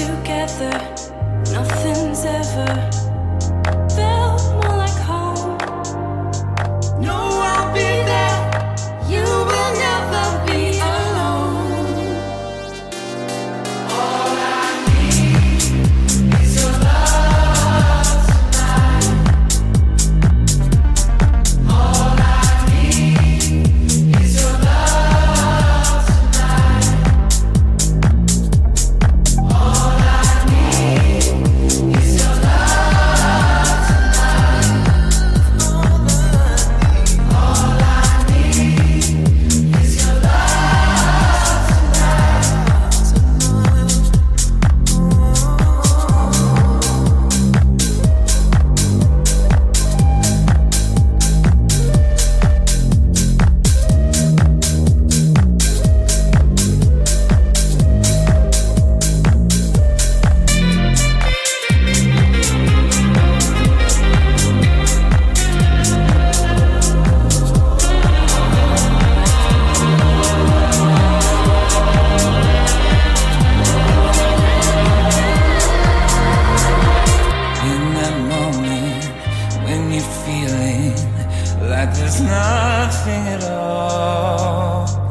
together, nothing's ever. It's nothing at all.